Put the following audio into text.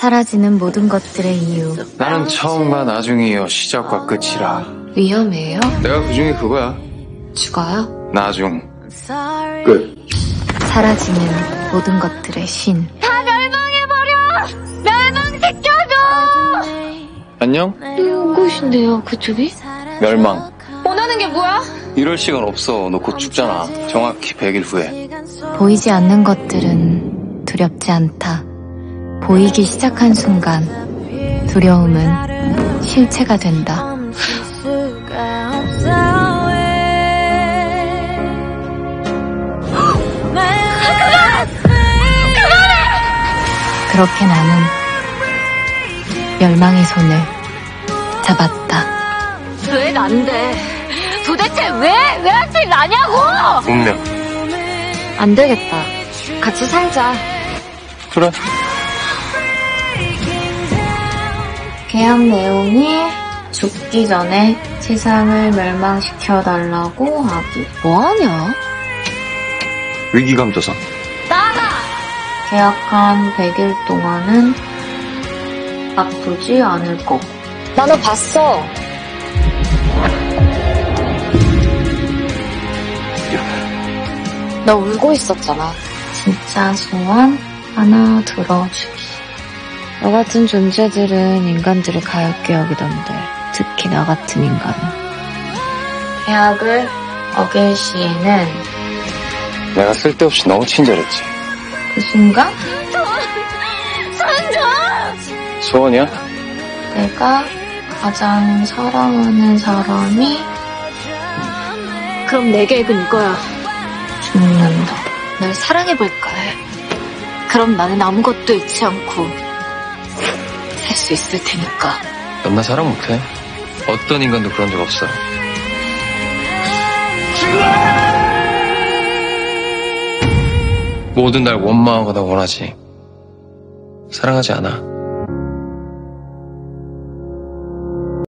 사라지는 모든 것들의 이유. 나는 처음과 나중이요 시작과 끝이라. 위험해요? 내가 그 중에 그거야. 죽어요? 나중. 끝. 사라지는 모든 것들의 신. 안녕? 누구신데요, 그쪽이? 멸망. 원하는 게 뭐야? 이럴 시간 없어. 너 곧 죽잖아. 정확히 100일 후에. 보이지 않는 것들은 두렵지 않다. 보이기 시작한 순간 두려움은 실체가 된다. 그렇게 나는 멸망의 손을 잡았다. 왜 난데? 도대체 왜? 왜 하필 나냐고! 운명. 안 되겠다. 같이 살자. 그래. 계약 내용이 죽기 전에 세상을 멸망시켜 달라고 하기. 뭐하냐? 위기감조사. 계약한 100일 동안은 아프지 않을 거고. 나너 봤어. 너 울고 있었잖아. 진짜 소원 하나 들어주기. 너 같은 존재들은 인간들을 가엽게 여기던데. 특히 나 같은 인간은. 계약을 어길 시에는 내가 쓸데없이 너무 친절했지. 그 순간 소원이야? 내가 가장 사랑하는 사람이 그럼 내 계획은 이거야. 죽는다. 널 사랑해볼까 해. 그럼 나는 아무것도 잃지 않고 살 수 있을 테니까. 넌나 사랑 못해. 어떤 인간도 그런 적 없어. 모든 날 원망하거나 원하지. 사랑하지 않아.